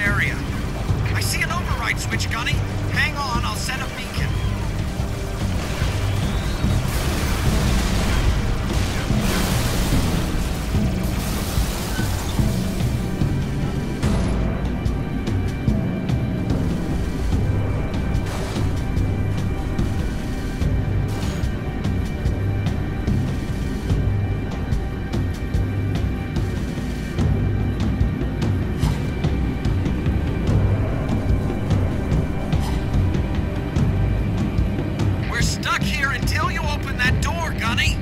area. I see an override switch, Gunny. Hang on, I'll set up Johnny.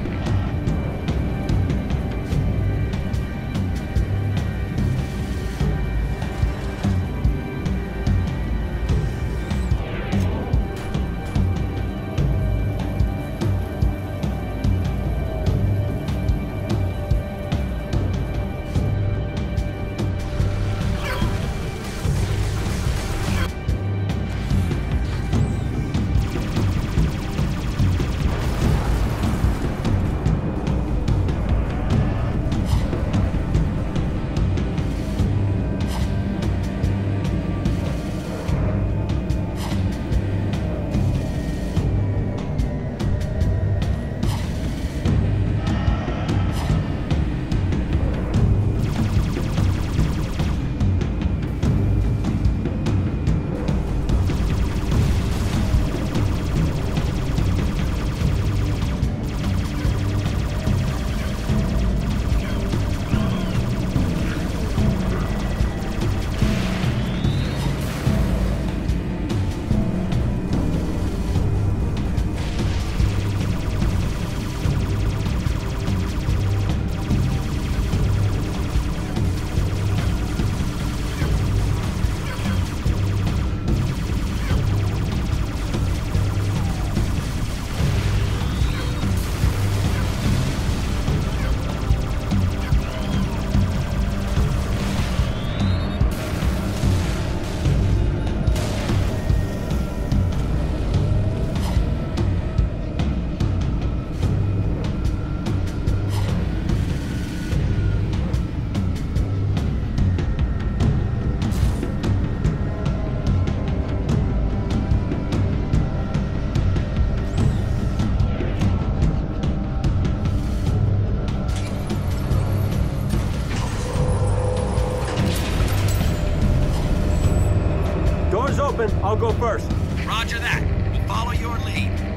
open. I'll go first. Roger that. We'll follow your lead.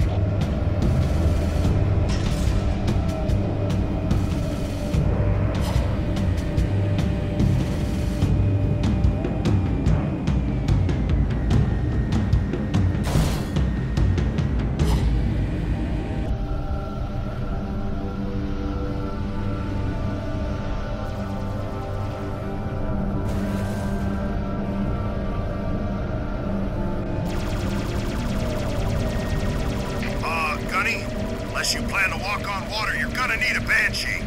Unless you plan to walk on water, you're gonna need a Banshee.